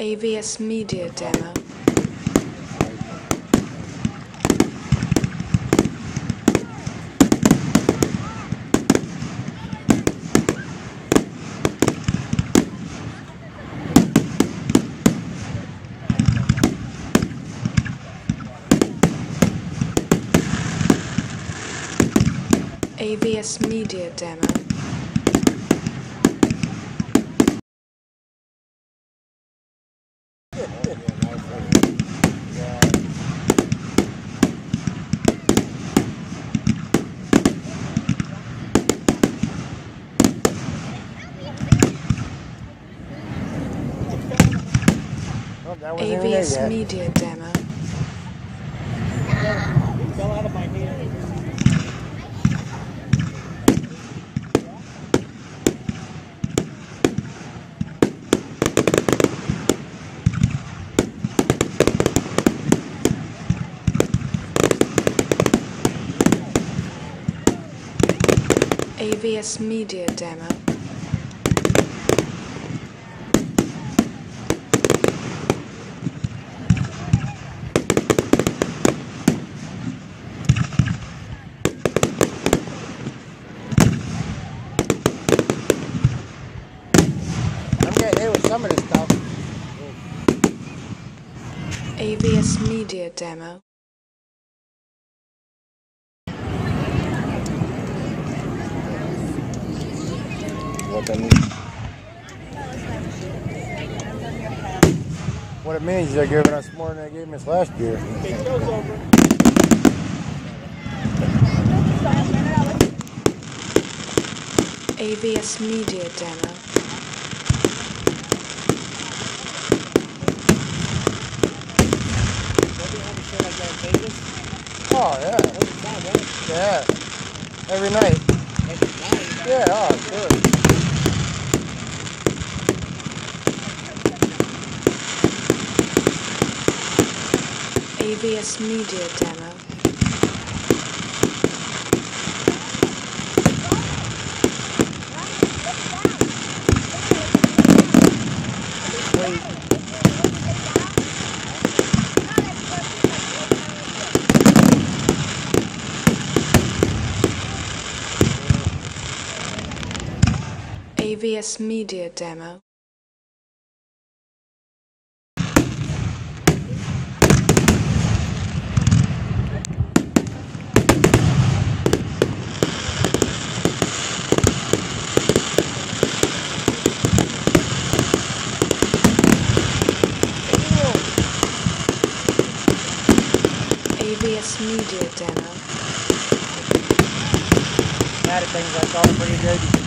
AVS Media Demo. AVS Media Demo. AVS yet. Media Demo. fell out of my hand. AVS Media Demo. I'm getting hit with some of this stuff. AVS Media Demo. What that means? What it means, is they're giving us more than they gave us last year. Okay, show's over. AVS Media Demo. Oh, yeah. Yeah. Every night. Yeah, oh, sure. AVS Media Demo. AVS Media Demo. AVS Media Demo. That things that's all pretty good.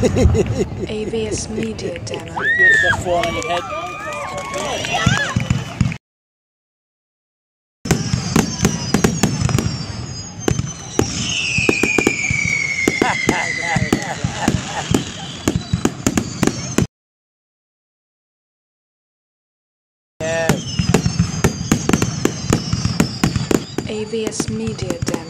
AVS Media Demo. AVS Media Demo.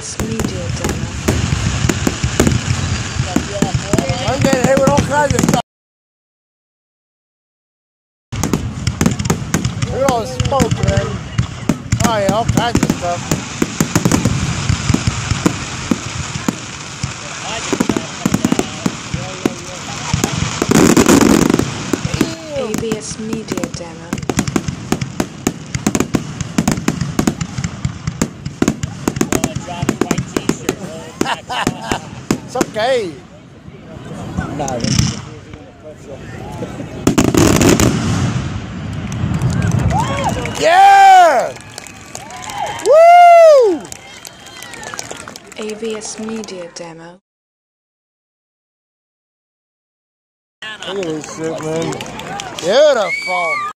AVS Media Demo. I'm getting hit with all kinds of stuff. Look at all the smoke, man. Oh, yeah, all kinds of stuff. AVS Media Demo. Okay. no. Yeah! Woo! AVS Media Demo. Look at this shit, man. Beautiful.